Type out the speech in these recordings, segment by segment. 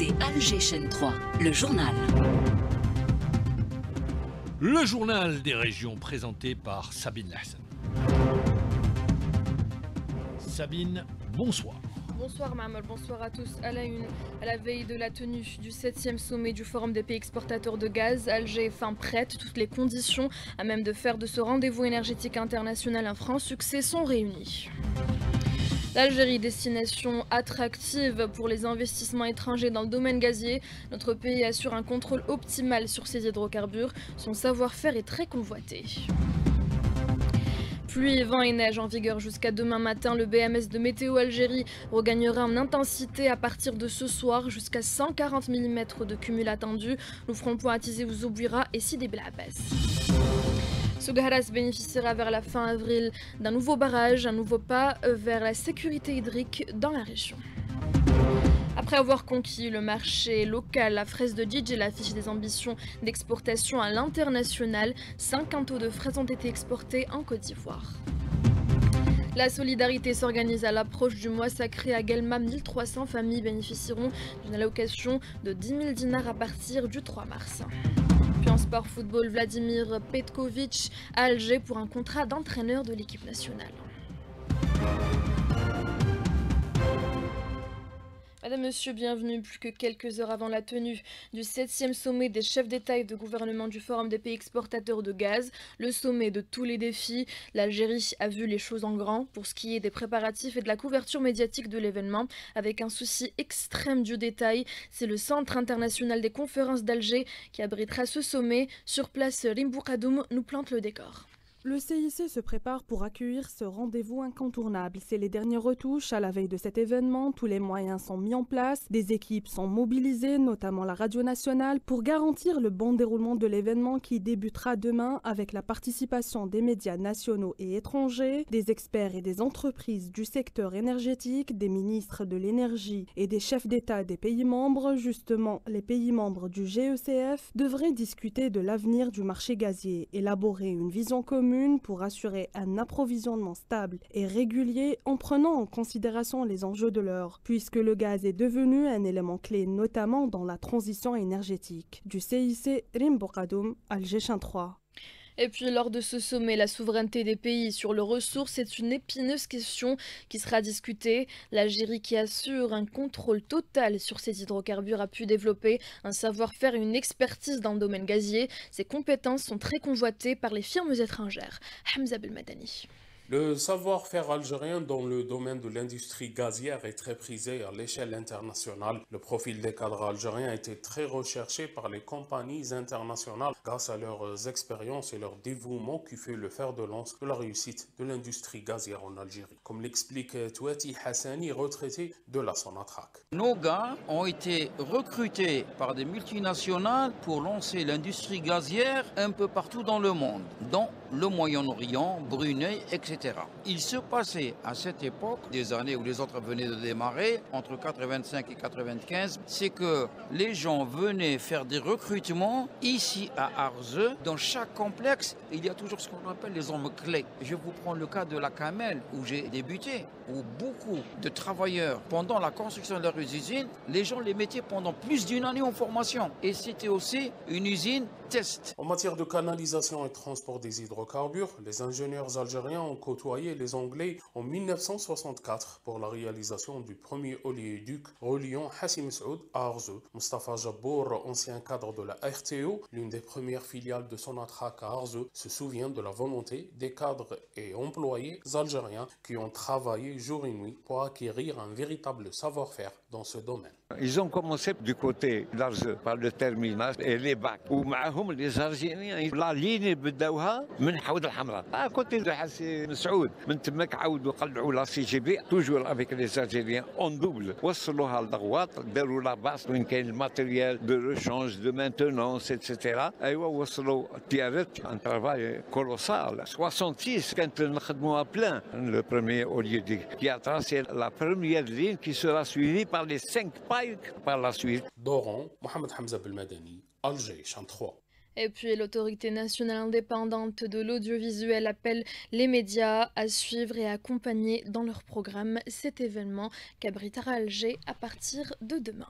écoutez Alger chaîne 3, le journal. Le journal des régions présenté par Sabine Lahsen. Sabine, bonsoir. Bonsoir Mahmoud, bonsoir à tous. À la une, à la veille de la tenue du 7e sommet du Forum des pays exportateurs de gaz, Alger est fin prête. Toutes les conditions à même de faire de ce rendez-vous énergétique international un franc succès sont réunies. L'Algérie, destination attractive pour les investissements étrangers dans le domaine gazier, notre pays assure un contrôle optimal sur ses hydrocarbures. Son savoir-faire est très convoité. Pluie, vent et neige en vigueur jusqu'à demain matin. Le BMS de Météo Algérie regagnera en intensité à partir de ce soir jusqu'à 140 mm de cumul attendu. Le point à Tizé Ouzoubuira et Sidi Blabès. Sougaras bénéficiera vers la fin avril d'un nouveau barrage, un nouveau pas vers la sécurité hydrique dans la région. Après avoir conquis le marché local, la fraise de DJ affiche des ambitions d'exportation à l'international. 5 quintaux de fraises ont été exportés en Côte d'Ivoire. La solidarité s'organise à l'approche du mois sacré à Guelma. 1300 familles bénéficieront d'une allocation de 10 000 dinars à partir du 3 mars. Sport football, Vladimir Petkovic à Alger pour un contrat d'entraîneur de l'équipe nationale. Madame, Monsieur, bienvenue. Plus que quelques heures avant la tenue du 7e sommet des chefs d'État et de gouvernement du Forum des pays exportateurs de gaz, le sommet de tous les défis, l'Algérie a vu les choses en grand pour ce qui est des préparatifs et de la couverture médiatique de l'événement, avec un souci extrême du détail. C'est le Centre international des conférences d'Alger qui abritera ce sommet. Sur place, Rimboukadoum nous plante le décor. Le CIC se prépare pour accueillir ce rendez-vous incontournable. C'est les dernières retouches à la veille de cet événement. Tous les moyens sont mis en place. Des équipes sont mobilisées, notamment la Radio Nationale, pour garantir le bon déroulement de l'événement qui débutera demain avec la participation des médias nationaux et étrangers, des experts et des entreprises du secteur énergétique, des ministres de l'énergie et des chefs d'État des pays membres. Justement, les pays membres du GECF devraient discuter de l'avenir du marché gazier, élaborer une vision commune pour assurer un approvisionnement stable et régulier en prenant en considération les enjeux de l'heure, puisque le gaz est devenu un élément clé notamment dans la transition énergétique. Du CIC Rimbokadoum, Alger 3. Et puis lors de ce sommet, la souveraineté des pays sur leurs ressources est une épineuse question qui sera discutée. L'Algérie qui assure un contrôle total sur ses hydrocarbures a pu développer un savoir-faire et une expertise dans le domaine gazier. Ses compétences sont très convoitées par les firmes étrangères. Hamza Belmadani. Le savoir-faire algérien dans le domaine de l'industrie gazière est très prisé à l'échelle internationale. Le profil des cadres algériens a été très recherché par les compagnies internationales grâce à leurs expériences et leur dévouement qui fait le fer de lance de la réussite de l'industrie gazière en Algérie. Comme l'explique Touati Hassani, retraité de la Sonatrach. Nos gars ont été recrutés par des multinationales pour lancer l'industrie gazière un peu partout dans le monde, dont le Moyen-Orient, Brunei, etc. Il se passait à cette époque, des années où les autres venaient de démarrer, entre 85 et 95, c'est que les gens venaient faire des recrutements ici à Arze. Dans chaque complexe, il y a toujours ce qu'on appelle les hommes clés. Je vous prends le cas de la Camel, où j'ai débuté, où beaucoup de travailleurs, pendant la construction de leurs usines, les gens les mettaient pendant plus d'une année en formation. Et c'était aussi une usine En matière de canalisation et transport des hydrocarbures, les ingénieurs algériens ont côtoyé les Anglais en 1964 pour la réalisation du premier oléoduc reliant Hassim Saoud à Arze. Mustafa Jabbour, ancien cadre de la RTO, l'une des premières filiales de Sonatrach à Arze, se souvient de la volonté des cadres et employés algériens qui ont travaillé jour et nuit pour acquérir un véritable savoir-faire dans ce domaine. Ils ont commencé du côté d'Arze par le terminal et les bacs. ومعهم les Algériens la ligne بداوها من حوض الحمراء à côté de حسين مسعود من تماك عاودوا قلعوا لا سي جي بي توجور افيك لي Algériens اون دوبل وصلوها للغواط داروا لا باس وين كاين الماتيريال دو ريشونج دو مانتونونس اتسيتيرا ايوا وصلوا الطيارات ان ترافاي كولوسال 66 كانت نخدموها بلان لو بروميير اوليوديك qui a tracé la première ligne qui sera suivie par les cinq par la suite. Doran, Mohamed Hamza Belmadani, Alger, Chant 3. Et puis l'autorité nationale indépendante de l'audiovisuel appelle les médias à suivre et à accompagner dans leur programme cet événement qu'abritera Alger à partir de demain.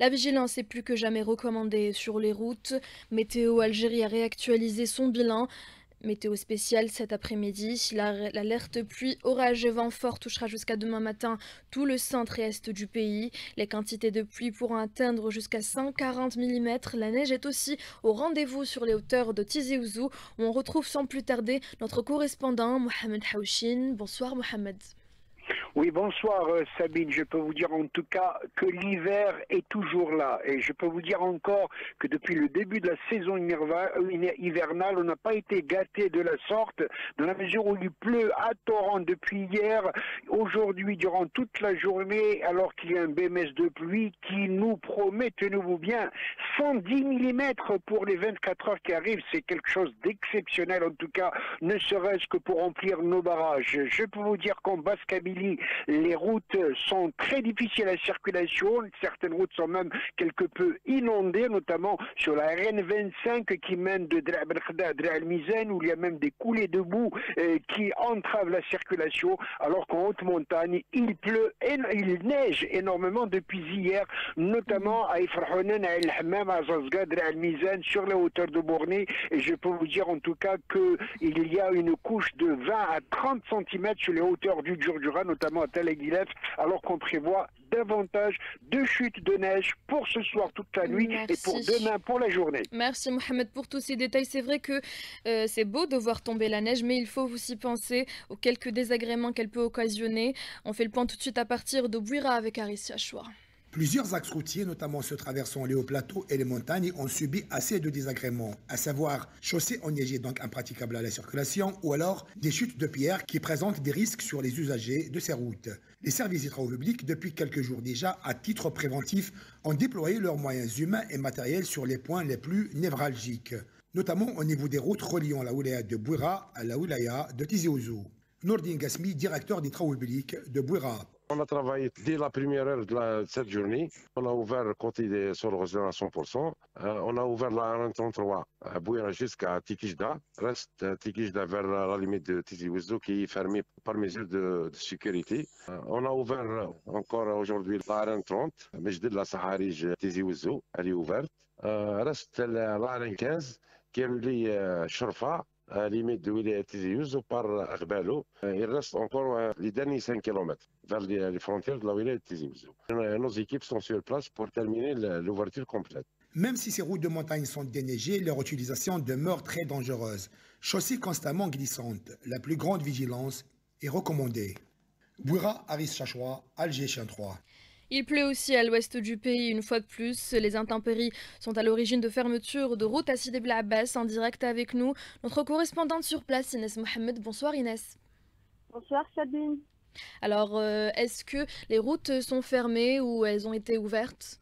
La vigilance est plus que jamais recommandée sur les routes. Météo Algérie a réactualisé son bilan. Météo spéciale cet après-midi. L'alerte pluie, orage vent fort touchera jusqu'à demain matin tout le centre et est du pays. Les quantités de pluie pourront atteindre jusqu'à 140 mm. La neige est aussi au rendez-vous sur les hauteurs de Tizi Ouzou où on retrouve sans plus tarder notre correspondant Mohamed Haouchin. Bonsoir Mohamed. Oui, bonsoir euh, Sabine. Je peux vous dire en tout cas que l'hiver est toujours là. Et je peux vous dire encore que depuis le début de la saison hivernale, on n'a pas été gâté de la sorte, dans la mesure où il pleut à torrent depuis hier, aujourd'hui, durant toute la journée, alors qu'il y a un BMS de pluie qui nous promet, tenez-vous bien, 110 mm pour les 24 heures qui arrivent. C'est quelque chose d'exceptionnel, en tout cas, ne serait-ce que pour remplir nos barrages. Je peux vous dire qu'en Basse-Kabylie, les routes sont très difficiles à circulation. Certaines routes sont même quelque peu inondées, notamment sur la RN25 qui mène de Dra à Dra al où il y a même des coulées de boue euh, qui entravent la circulation, alors qu'en haute montagne, il pleut, et il neige énormément depuis hier, notamment à Ifrahonen, à El Hammam, à Zazga, Dra al sur la hauteur de Bourné. Et je peux vous dire en tout cas qu'il y a une couche de 20 à 30 cm sur les hauteurs du Djurdjura, notamment à Tel alors qu'on prévoit davantage de chutes de neige pour ce soir toute la nuit et pour demain pour la journée. Merci Mohamed pour tous ces détails. C'est vrai que euh, c'est beau de voir tomber la neige, mais il faut aussi penser aux quelques désagréments qu'elle peut occasionner. On fait le point tout de suite à partir de Bouira avec Arissia Choua. Plusieurs axes routiers, notamment ceux traversant les hauts plateaux et les montagnes, ont subi assez de désagréments, à savoir chaussées enneigées donc impraticables à la circulation, ou alors des chutes de pierres qui présentent des risques sur les usagers de ces routes. Les services des travaux publics, depuis quelques jours déjà, à titre préventif, ont déployé leurs moyens humains et matériels sur les points les plus névralgiques, notamment au niveau des routes reliant la wilaya de Bouira à la wilaya de Tizi Ouzou. Nourdin Gasmi, directeur des travaux publics de Bouira. On a travaillé dès la première heure de, cette journée. On a ouvert le côté le réseau à 100%. Euh, on a ouvert la 133 à Bouira jusqu'à Tikijda. Reste euh, Tikijda vers la, limite de Tizi Ouzou qui est fermée par mesure de, sécurité. Euh, on a ouvert encore aujourd'hui la 130 Mejdid la Saharij Tizi Ouzou. Elle est ouverte. reste la, la 15 qui est reliée Shorfa à limite de Tizi Ouzou par Aghbalo. Il reste encore les derniers 5 km vers les, frontières de la de. Nos équipes sont sur place pour terminer l'ouverture complète. Même si ces routes de montagne sont déneigées, leur utilisation demeure très dangereuse. Chaussée constamment glissante, la plus grande vigilance est recommandée. Bouira, Aris Chachoua, Alger, Chien 3. Il pleut aussi à l'ouest du pays une fois de plus. Les intempéries sont à l'origine de fermetures de routes à Sidi Abbas en direct avec nous. Notre correspondante sur place, Inès Mohamed. Bonsoir Inès. Bonsoir Sabine. Alors, euh, est-ce que les routes sont fermées ou elles ont été ouvertes?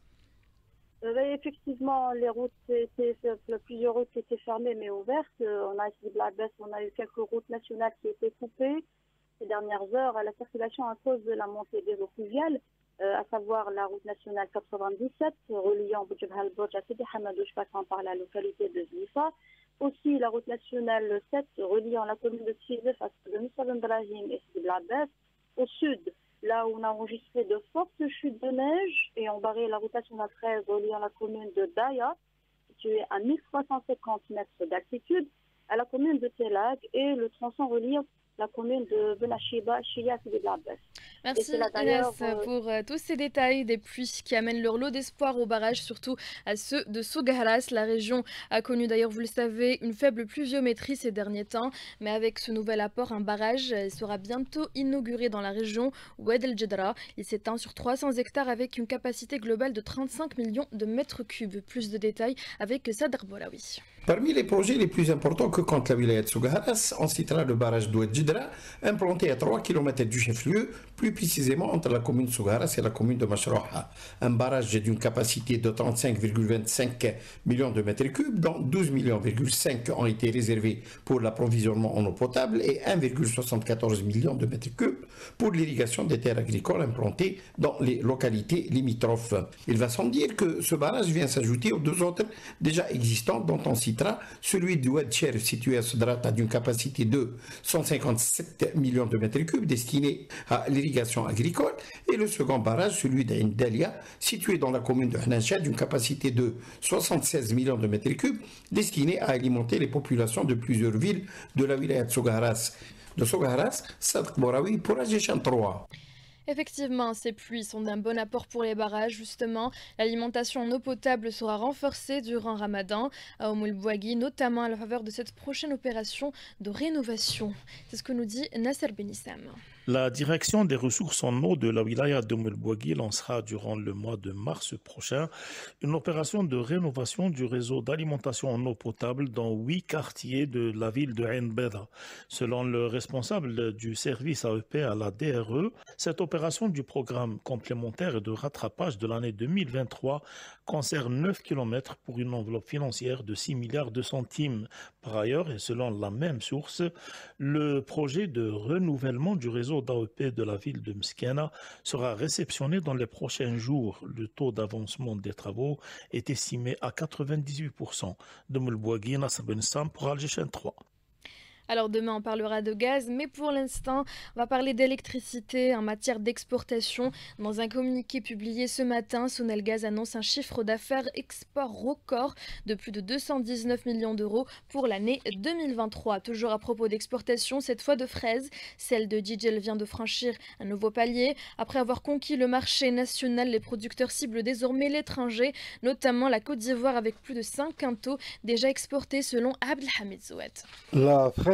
Euh, Effectivement, les routes étaient, plusieurs routes étaient fermées mais ouvertes. Euh, on a Sidi Abbas, on a eu quelques routes nationales qui étaient coupées ces dernières heures à la circulation à cause de la montée des eaux pluviales. Euh, à savoir la route nationale 97 reliant Boudjab al à Sidi Hamadouche passant par la localité de Zlifa. Aussi la route nationale 7 reliant la commune de Tchizef à de Brahim et Sidi Blabès. Au sud, là où on a enregistré de fortes chutes de neige et on barré la route nationale 13 reliant la commune de Daya, située à 1350 mètres d'altitude, à la commune de Telag et le tronçon reliant la commune de Sidi Blabès. Merci Inès euh, pour euh, tous ces détails des pluies qui amènent leur lot d'espoir au barrage, surtout à ceux de Sougaras. La région a connu d'ailleurs, vous le savez, une faible pluviométrie ces derniers temps, mais avec ce nouvel apport, un barrage sera bientôt inauguré dans la région Oued El Jedra. Il s'étend sur 300 hectares avec une capacité globale de 35 millions de mètres cubes. Plus de détails avec Sadr Bolawi. Parmi les projets les plus importants que compte la wilaya de Sougaras, on citera le barrage d'Oued Tikidra, implanté à 3 km du chef-lieu, plus précisément entre la commune de Sougaras et la commune de Mashroha. Un barrage d'une capacité de 35,25 millions de mètres cubes, dont 12,5 millions ont été réservés pour l'approvisionnement en eau potable et 1,74 millions de mètres cubes pour l'irrigation des terres agricoles implantées dans les localités limitrophes. Il va sans dire que ce barrage vient s'ajouter aux deux autres déjà existants dont on celui du Wadcher situé à Sodrata d'une capacité de 157 millions de mètres cubes destiné à l'irrigation agricole et le second barrage, celui d'Indalia, situé dans la commune de Hnansha d'une capacité de 76 millions de mètres cubes destiné à alimenter les populations de plusieurs villes de la wilaya de Sogaras. De Sogaras, Sadk Borawi pour AG 3. Effectivement, ces pluies sont d'un bon apport pour les barrages. Justement, l'alimentation en eau potable sera renforcée durant Ramadan à Oumoul Bouagui, notamment à la faveur de cette prochaine opération de rénovation. C'est ce que nous dit Nasser Benissam. La direction des ressources en eau de la wilaya de Melbougui lancera durant le mois de mars prochain une opération de rénovation du réseau d'alimentation en eau potable dans huit quartiers de la ville de Ain Beda. Selon le responsable du service AEP à la DRE, cette opération du programme complémentaire de rattrapage de l'année 2023 concerne 9 km pour une enveloppe financière de 6 milliards de centimes. Par ailleurs, et selon la même source, le projet de renouvellement du réseau d'AEP de la ville de Mskena sera réceptionné dans les prochains jours. Le taux d'avancement des travaux est estimé à 98%. De Mulbougui, Nasser Ben Sam pour Algéchen 3. Alors demain, on parlera de gaz, mais pour l'instant, on va parler d'électricité en matière d'exportation. Dans un communiqué publié ce matin, Sonelgaz annonce un chiffre d'affaires export record de plus de 219 millions d'euros pour l'année 2023. Toujours à propos d'exportation, cette fois de fraises, celle de Digel vient de franchir un nouveau palier. Après avoir conquis le marché national, les producteurs ciblent désormais l'étranger, notamment la Côte d'Ivoire avec plus de 5 quintaux déjà exportés selon Abdelhamid Zouet.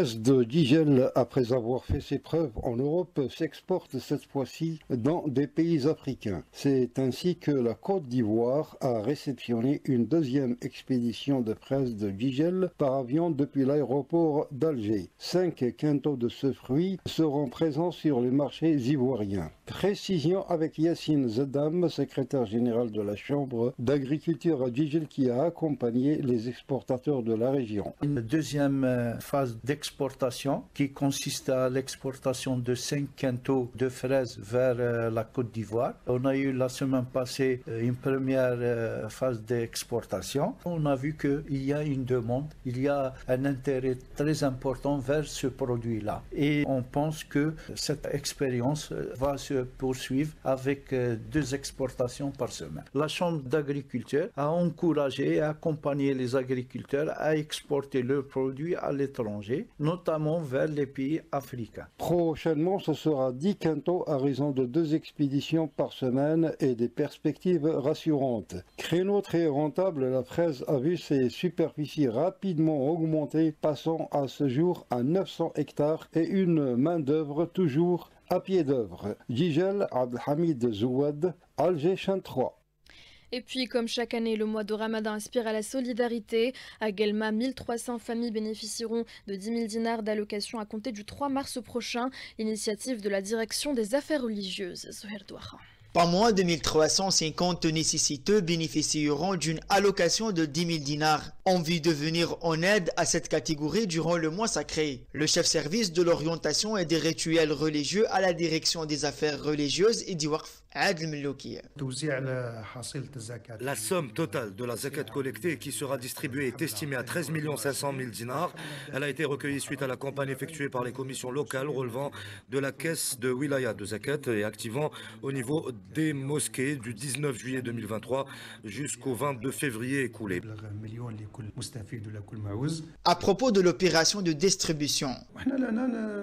De Digel, après avoir fait ses preuves en Europe, s'exporte cette fois-ci dans des pays africains. C'est ainsi que la Côte d'Ivoire a réceptionné une deuxième expédition de fraises de Digel par avion depuis l'aéroport d'Alger. Cinq quintaux de ce fruit seront présents sur les marchés ivoiriens. Précision avec Yassine Zedam, secrétaire général de la Chambre d'agriculture à Digel qui a accompagné les exportateurs de la région. Une deuxième euh, phase d'exportation qui consiste à l'exportation de 5 quintaux de fraises vers euh, la Côte d'Ivoire. On a eu la semaine passée euh, une première euh, phase d'exportation. On a vu qu'il y a une demande, il y a un intérêt très important vers ce produit-là. Et on pense que cette expérience va se poursuivre avec deux exportations par semaine. La Chambre d'agriculture a encouragé et accompagné les agriculteurs à exporter leurs produits à l'étranger, notamment vers les pays africains. Prochainement, ce sera 10 quintaux à raison de deux expéditions par semaine et des perspectives rassurantes. Créneau très rentable, la fraise a vu ses superficies rapidement augmenter, passant à ce jour à 900 hectares et une main-d'œuvre toujours à pied d'œuvre. Gigel Abdelhamid Zouad, Alger 3. Et puis, comme chaque année, le mois de Ramadan inspire à la solidarité. À Guelma, 1300 familles bénéficieront de 10 000 dinars d'allocation à compter du 3 mars prochain. Initiative de la Direction des Affaires religieuses. Pas moins de 1350 nécessiteux bénéficieront d'une allocation de 10 000 dinars. Envie de venir en aide à cette catégorie durant le mois sacré. Le chef service de l'orientation et des rituels religieux à la direction des affaires religieuses et du la somme totale de la zakat collectée qui sera distribuée est estimée à 13 500 000 dinars. Elle a été recueillie suite à la campagne effectuée par les commissions locales relevant de la caisse de wilaya de zakat et activant au niveau des mosquées du 19 juillet 2023 jusqu'au 22 février écoulé. À propos de l'opération de distribution,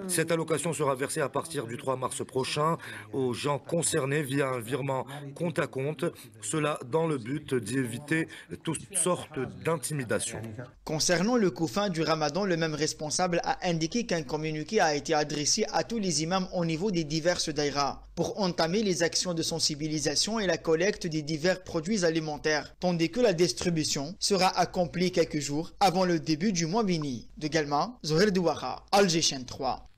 cette allocation sera versée à partir du 3 mars prochain aux gens concernés via un virement compte à compte, cela dans le but d'éviter toutes sortes d'intimidations. Concernant le coup fin du ramadan, le même responsable a indiqué qu'un communiqué a été adressé à tous les imams au niveau des diverses daïras pour entamer les actions de sensibilisation et la collecte des divers produits alimentaires, tandis que la distribution sera accomplie quelques jours avant le début du mois béni. De Galma, Zohir Douara, Alger 3.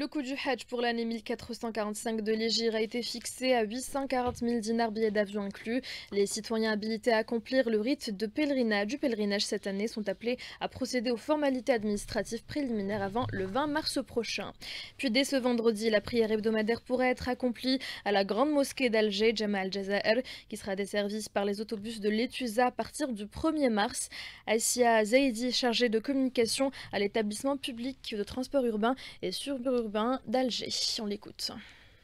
Le coût du Hajj pour l'année 1445 de l'Égypte a été fixé à 840 000 dinars billets d'avion inclus. Les citoyens habilités à accomplir le rite de pèlerinage du pèlerinage cette année sont appelés à procéder aux formalités administratives préliminaires avant le 20 mars prochain. Puis dès ce vendredi, la prière hebdomadaire pourrait être accomplie à la grande mosquée d'Alger, Jamal al-Jazair, qui sera desservie par les autobus de l'Etusa à partir du 1er mars. Asia Zaidi, chargée de communication à l'établissement public de transport urbain et suburbain urbain d'Alger. On l'écoute.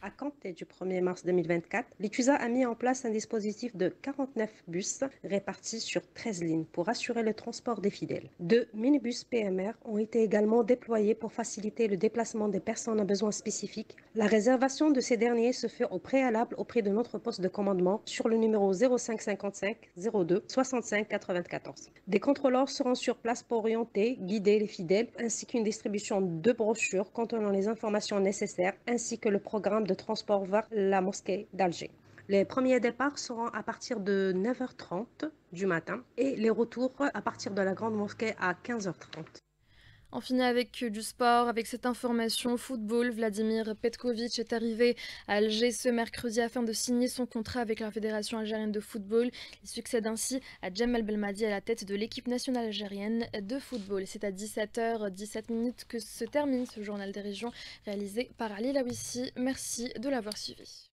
À compter du 1er mars 2024, l'ITUSA a mis en place un dispositif de 49 bus répartis sur 13 lignes pour assurer le transport des fidèles. Deux minibus PMR ont été également déployés pour faciliter le déplacement des personnes à besoins spécifiques. La réservation de ces derniers se fait au préalable auprès de notre poste de commandement sur le numéro 0555 02 65 94. Des contrôleurs seront sur place pour orienter, guider les fidèles ainsi qu'une distribution de brochures contenant les informations nécessaires ainsi que le programme de transport vers la mosquée d'Alger. Les premiers départs seront à partir de 9h30 du matin et les retours à partir de la grande mosquée à 15h30. On avec du sport, avec cette information football. Vladimir Petkovic est arrivé à Alger ce mercredi afin de signer son contrat avec la Fédération algérienne de football. Il succède ainsi à Jamal Belmadi à la tête de l'équipe nationale algérienne de football. C'est à 17h17 que se termine ce journal des régions réalisé par Ali Lawissi. Merci de l'avoir suivi.